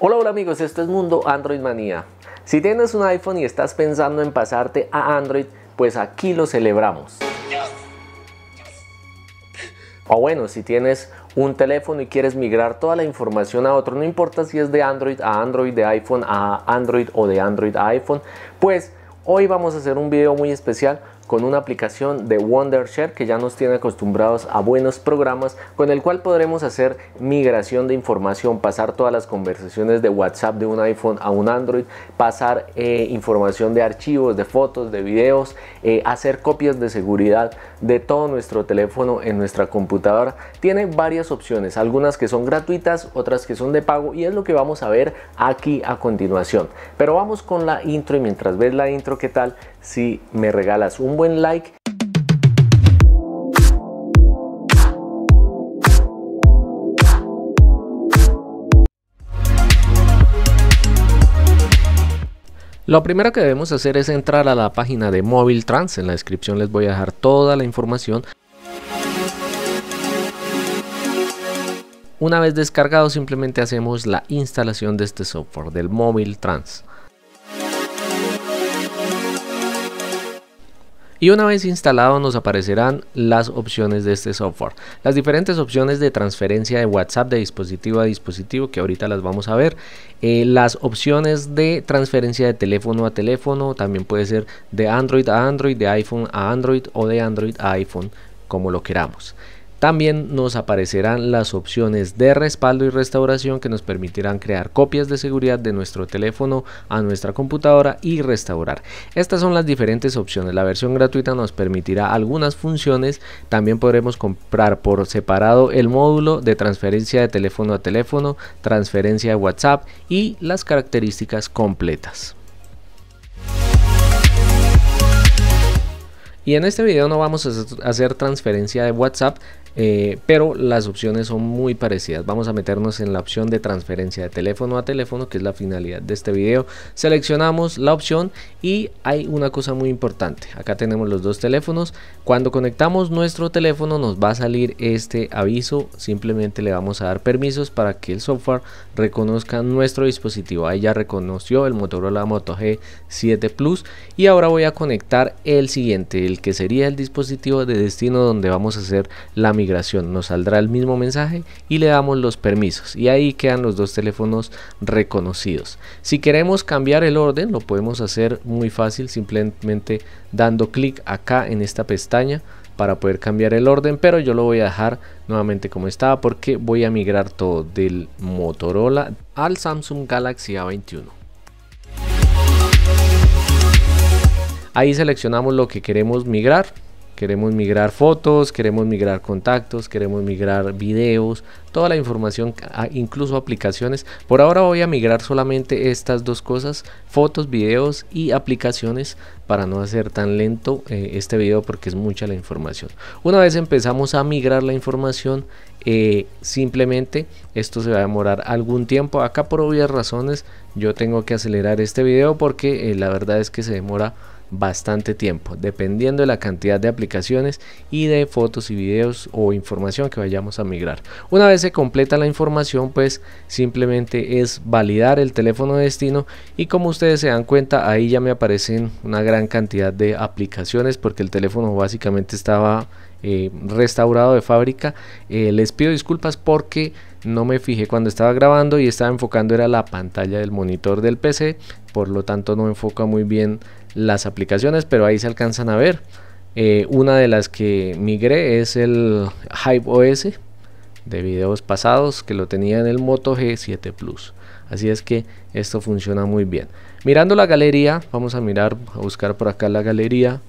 Hola, hola amigos, esto es Mundo Android Manía. Si tienes un iPhone y estás pensando en pasarte a Android, pues aquí lo celebramos. O bueno, si tienes un teléfono y quieres migrar toda la información a otro, no importa si es de Android a Android, de iPhone a Android o de Android a iPhone, pues hoy vamos a hacer un video muy especial con una aplicación de Wondershare que ya nos tiene acostumbrados a buenos programas con el cual podremos hacer migración de información, pasar todas las conversaciones de WhatsApp de un iPhone a un Android, pasar eh, información de archivos, de fotos, de videos, eh, hacer copias de seguridad de todo nuestro teléfono en nuestra computadora. Tiene varias opciones, algunas que son gratuitas, otras que son de pago y es lo que vamos a ver aquí a continuación. Pero vamos con la intro y mientras ves la intro, ¿qué tal si me regalas un buen like. Lo primero que debemos hacer es entrar a la página de Mobile Trans. En la descripción les voy a dejar toda la información. Una vez descargado simplemente hacemos la instalación de este software del Mobile Trans. Y una vez instalado nos aparecerán las opciones de este software. Las diferentes opciones de transferencia de WhatsApp de dispositivo a dispositivo que ahorita las vamos a ver. Eh, las opciones de transferencia de teléfono a teléfono también puede ser de Android a Android, de iPhone a Android o de Android a iPhone como lo queramos. También nos aparecerán las opciones de respaldo y restauración que nos permitirán crear copias de seguridad de nuestro teléfono a nuestra computadora y restaurar. Estas son las diferentes opciones. La versión gratuita nos permitirá algunas funciones. También podremos comprar por separado el módulo de transferencia de teléfono a teléfono, transferencia de WhatsApp y las características completas. Y en este video no vamos a hacer transferencia de WhatsApp, eh, pero las opciones son muy parecidas. Vamos a meternos en la opción de transferencia de teléfono a teléfono, que es la finalidad de este video. Seleccionamos la opción y hay una cosa muy importante. Acá tenemos los dos teléfonos. Cuando conectamos nuestro teléfono nos va a salir este aviso. Simplemente le vamos a dar permisos para que el software reconozca nuestro dispositivo. Ahí ya reconoció el Motorola Moto G7 Plus. Y ahora voy a conectar el siguiente, el que sería el dispositivo de destino donde vamos a hacer la migración nos saldrá el mismo mensaje y le damos los permisos. Y ahí quedan los dos teléfonos reconocidos. Si queremos cambiar el orden lo podemos hacer muy fácil simplemente dando clic acá en esta pestaña para poder cambiar el orden pero yo lo voy a dejar nuevamente como estaba porque voy a migrar todo del Motorola al Samsung Galaxy A21 ahí seleccionamos lo que queremos migrar Queremos migrar fotos, queremos migrar contactos, queremos migrar videos, toda la información, incluso aplicaciones. Por ahora voy a migrar solamente estas dos cosas, fotos, videos y aplicaciones para no hacer tan lento eh, este video porque es mucha la información. Una vez empezamos a migrar la información, eh, simplemente esto se va a demorar algún tiempo. Acá por obvias razones yo tengo que acelerar este video porque eh, la verdad es que se demora bastante tiempo, dependiendo de la cantidad de aplicaciones y de fotos y videos o información que vayamos a migrar. Una vez se completa la información, pues simplemente es validar el teléfono de destino y como ustedes se dan cuenta, ahí ya me aparecen una gran cantidad de aplicaciones porque el teléfono básicamente estaba eh, restaurado de fábrica. Eh, les pido disculpas porque no me fijé cuando estaba grabando y estaba enfocando era la pantalla del monitor del PC, por lo tanto no enfoca muy bien las aplicaciones, pero ahí se alcanzan a ver. Eh, una de las que migré es el Hype OS de videos pasados que lo tenía en el Moto G7 Plus. Así es que esto funciona muy bien. Mirando la galería, vamos a mirar, a buscar por acá la galería.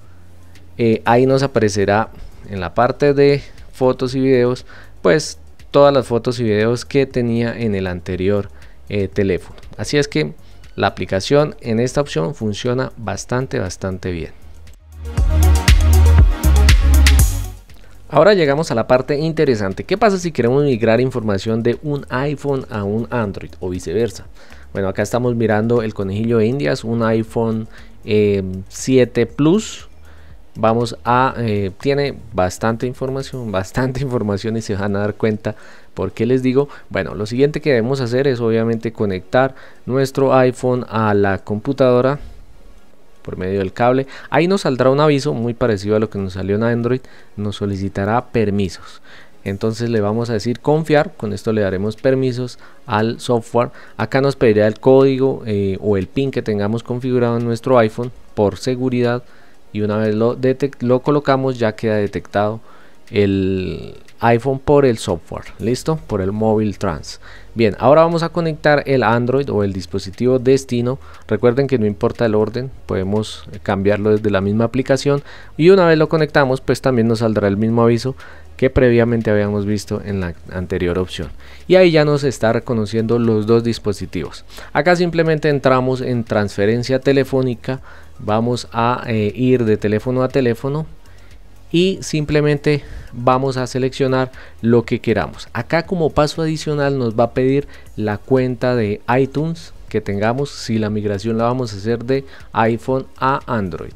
Eh, ahí nos aparecerá en la parte de fotos y videos, pues todas las fotos y videos que tenía en el anterior eh, teléfono. Así es que la aplicación en esta opción funciona bastante, bastante bien. Ahora llegamos a la parte interesante. ¿Qué pasa si queremos migrar información de un iPhone a un Android o viceversa? Bueno, acá estamos mirando el conejillo de Indias, un iPhone 7 eh, Plus vamos a eh, tiene bastante información bastante información y se van a dar cuenta por qué les digo. Bueno lo siguiente que debemos hacer es obviamente conectar nuestro iphone a la computadora por medio del cable. Ahí nos saldrá un aviso muy parecido a lo que nos salió en android. Nos solicitará permisos. Entonces le vamos a decir confiar. Con esto le daremos permisos al software. Acá nos pedirá el código eh, o el pin que tengamos configurado en nuestro iphone por seguridad y una vez lo, lo colocamos ya queda detectado el iPhone por el software, listo, por el móvil trans. Bien, ahora vamos a conectar el Android o el dispositivo destino. Recuerden que no importa el orden, podemos cambiarlo desde la misma aplicación y una vez lo conectamos, pues también nos saldrá el mismo aviso que previamente habíamos visto en la anterior opción. Y ahí ya nos está reconociendo los dos dispositivos. Acá simplemente entramos en transferencia telefónica, vamos a eh, ir de teléfono a teléfono y simplemente vamos a seleccionar lo que queramos. Acá como paso adicional nos va a pedir la cuenta de iTunes que tengamos si la migración la vamos a hacer de iPhone a Android.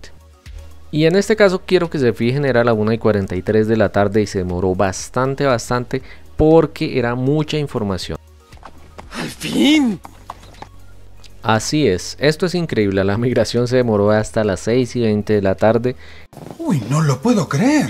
Y en este caso quiero que se fijen, era la 1 y 43 de la tarde y se demoró bastante, bastante porque era mucha información. ¡Al fin! Así es, esto es increíble, la migración se demoró hasta las 6 y 20 de la tarde. Uy, no lo puedo creer.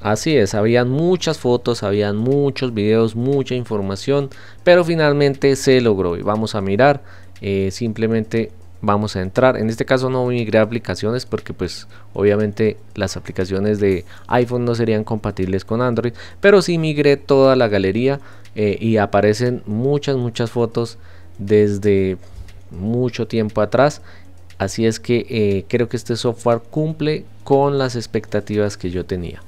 Así es, habían muchas fotos, habían muchos videos, mucha información, pero finalmente se logró y vamos a mirar, eh, simplemente vamos a entrar, en este caso no migré aplicaciones porque pues obviamente las aplicaciones de iPhone no serían compatibles con Android, pero sí migré toda la galería eh, y aparecen muchas muchas fotos desde mucho tiempo atrás. Así es que eh, creo que este software cumple con las expectativas que yo tenía.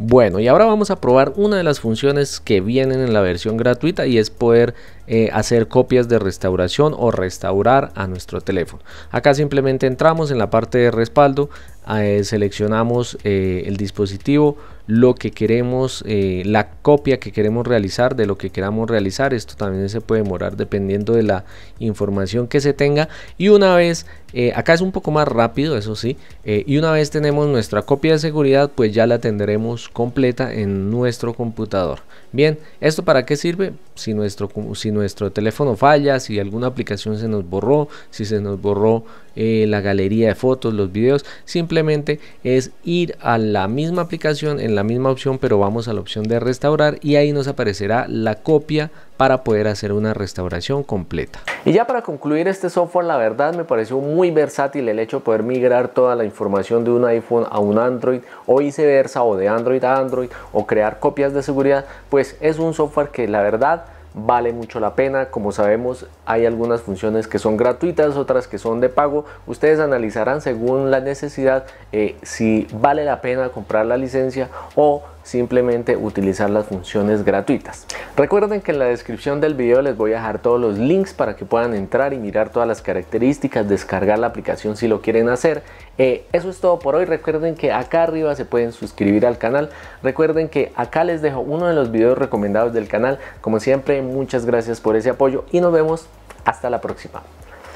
Bueno, y ahora vamos a probar una de las funciones que vienen en la versión gratuita y es poder eh, hacer copias de restauración o restaurar a nuestro teléfono. Acá simplemente entramos en la parte de respaldo, eh, seleccionamos el dispositivo, lo que queremos, eh, la copia que queremos realizar de lo que queramos realizar. Esto también se puede demorar dependiendo de la información que se tenga. Y una vez, eh, acá es un poco más rápido, eso sí. Eh, y una vez tenemos nuestra copia de seguridad, pues ya la tendremos completa en nuestro computador. Bien, ¿esto para qué sirve? Si nuestro, nuestro teléfono falla, si alguna aplicación se nos borró, si se nos borró eh, la galería de fotos, los videos, simplemente es ir a la misma aplicación, en la misma opción, pero vamos a la opción de restaurar y ahí nos aparecerá la copia para poder hacer una restauración completa. Y ya para concluir este software, la verdad me pareció muy versátil el hecho de poder migrar toda la información de un iPhone a un Android o viceversa o de Android a Android o crear copias de seguridad, pues es un software que la verdad vale mucho la pena. Como sabemos, hay algunas funciones que son gratuitas, otras que son de pago. Ustedes analizarán según la necesidad eh, si vale la pena comprar la licencia o simplemente utilizar las funciones gratuitas. Recuerden que en la descripción del video les voy a dejar todos los links para que puedan entrar y mirar todas las características, descargar la aplicación si lo quieren hacer. Eh, eso es todo por hoy. Recuerden que acá arriba se pueden suscribir al canal. Recuerden que acá les dejo uno de los videos recomendados del canal. Como siempre, muchas gracias por ese apoyo y nos vemos hasta la próxima.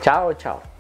Chao, chao.